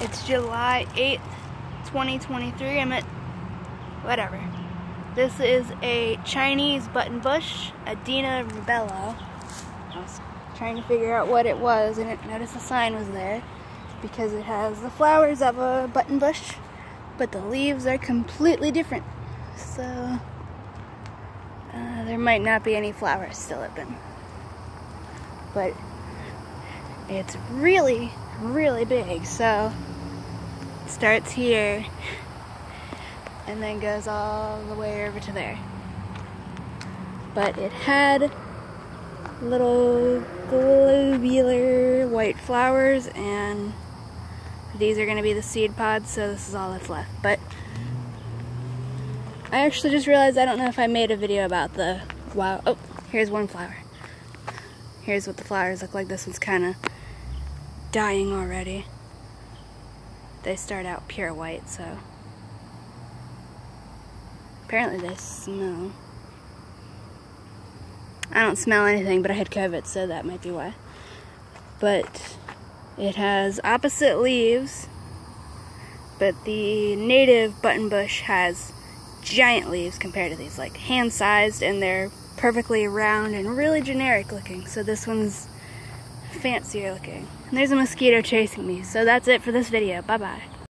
It's July 8th, 2023. I'm at whatever. This is a Chinese buttonbush, Adina rubella. I was trying to figure out what it was and I noticed the sign was there because it has the flowers of a buttonbush, but the leaves are completely different. So uh, there might not be any flowers still open. But it's really, really big. So starts here and then goes all the way over to there. But it had little globular white flowers and these are going to be the seed pods so this is all that's left. But I actually just realized I don't know if I made a video about the wow oh here's one flower. Here's what the flowers look like. This one's kind of dying already they start out pure white so apparently they smell I don't smell anything, but I had COVID, so that might be why. But it has opposite leaves, but the native buttonbush has giant leaves compared to these, like hand-sized, and they're perfectly round and really generic looking. So this one's fancier looking. There's a mosquito chasing me. So that's it for this video. Bye-bye.